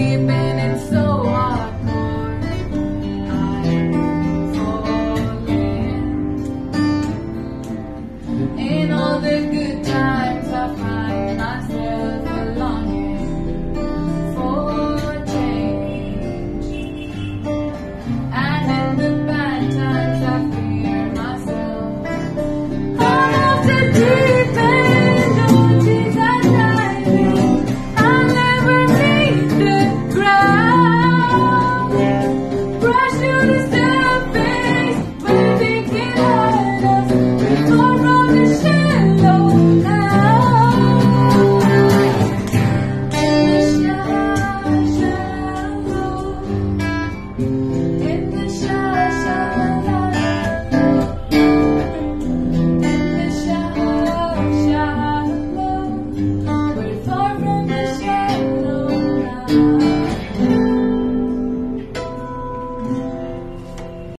keep it Mm-hmm.